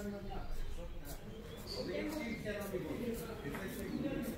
Thank you.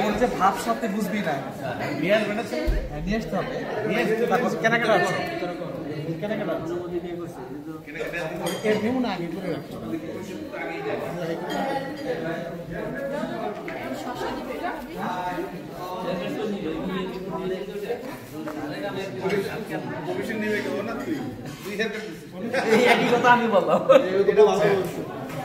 ওর যে ভাব সাথে বুঝবি না। নিয়ে আসবে না হ্যাঁ, নিয়ে আসতে হবে। নিয়ে আসতে তারপর কেনাকাটা আছে। কেনাকাটা আছে। এর না আগে করে রাখতে এই একই কথা আমি বললাম।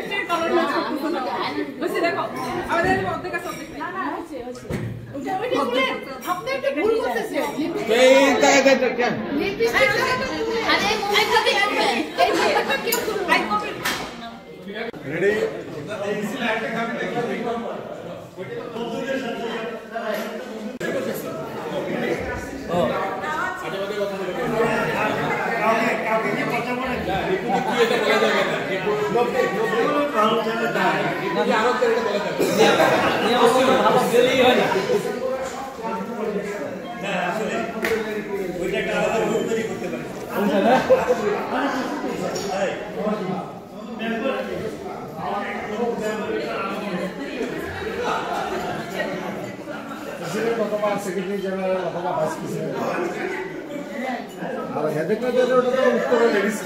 এটাই ভালো হবে আপনি একটা ভুল করতেছেন অথবা সেক্রেটারি জেনারেল অথবা ভাইস প্রেসিডেন্ট আর হেডকোয়ার্টার ওটা তো উত্তরে লেডিস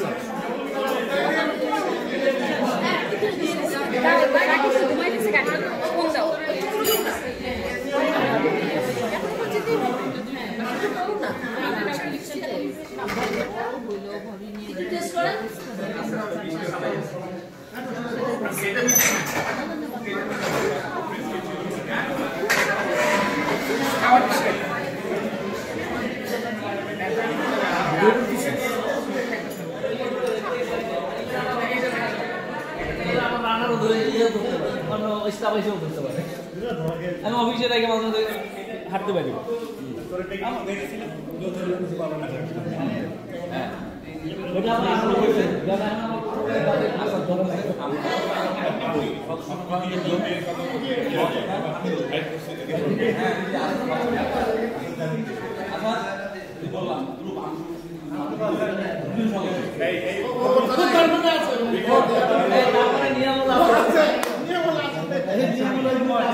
ক্লাব আমি অফিসে রেখে মাঝে মাঝে হাঁটতে পারি আসলে হয়েছে। যেটা আমার আসার ধরন আছে। এই, তারপরে নিয়ম আছে। এই